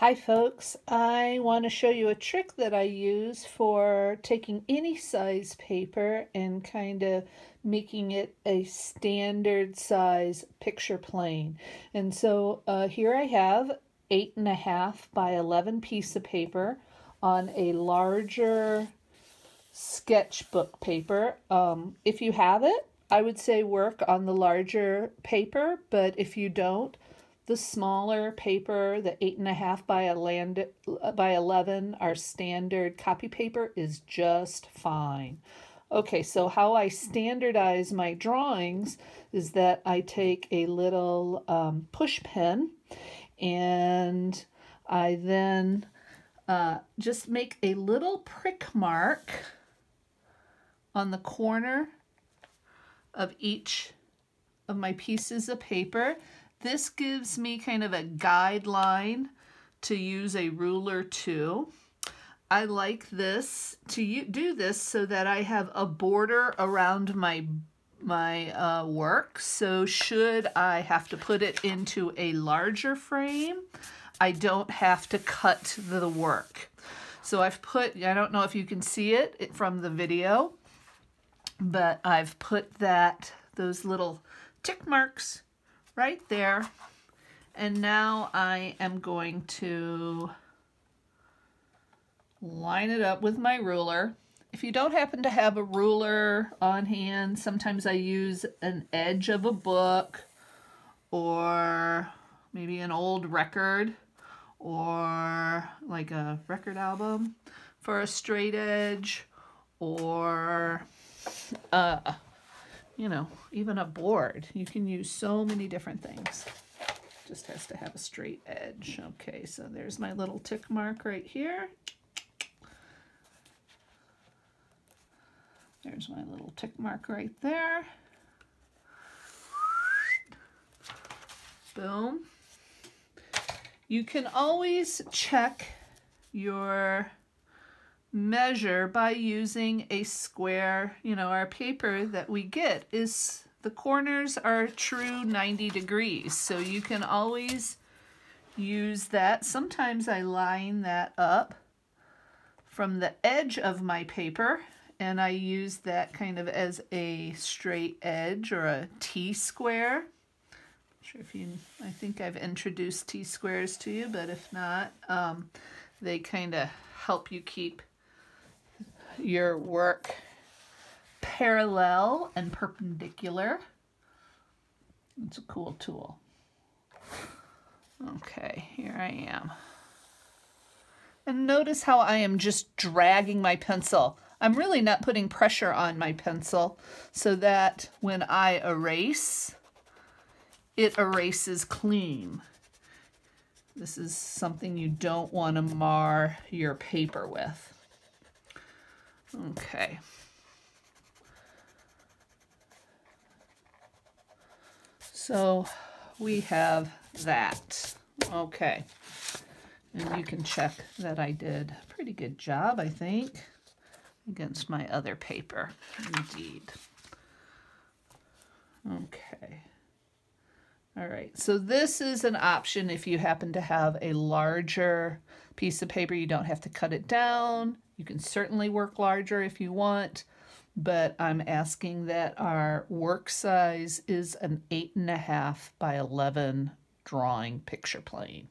Hi folks, I want to show you a trick that I use for taking any size paper and kind of making it a standard size picture plane. And so uh, here I have eight and a half by 11 piece of paper on a larger sketchbook paper. Um, if you have it, I would say work on the larger paper, but if you don't, the smaller paper, the eight and a half by a land by 11, our standard copy paper is just fine. Okay, so how I standardize my drawings is that I take a little um, push pen and I then uh, just make a little prick mark on the corner of each of my pieces of paper this gives me kind of a guideline to use a ruler too. I like this to do this so that I have a border around my my uh, work. So should I have to put it into a larger frame, I don't have to cut the work. So I've put, I don't know if you can see it from the video, but I've put that, those little tick marks right there. And now I am going to line it up with my ruler. If you don't happen to have a ruler on hand, sometimes I use an edge of a book or maybe an old record or like a record album for a straight edge or uh, you know, even a board. You can use so many different things. Just has to have a straight edge. Okay, so there's my little tick mark right here. There's my little tick mark right there. Boom. You can always check your measure by using a square, you know, our paper that we get is the corners are true 90 degrees. So you can always use that. Sometimes I line that up from the edge of my paper and I use that kind of as a straight edge or a T-square. Sure if you, I think I've introduced T-squares to you, but if not, um, they kind of help you keep your work parallel and perpendicular. It's a cool tool. Okay, here I am. And notice how I am just dragging my pencil. I'm really not putting pressure on my pencil so that when I erase, it erases clean. This is something you don't want to mar your paper with. Okay. So we have that. Okay. And you can check that I did a pretty good job, I think, against my other paper. Indeed. Okay. All right, so this is an option if you happen to have a larger piece of paper. You don't have to cut it down. You can certainly work larger if you want, but I'm asking that our work size is an eight and a half by 11 drawing picture plane.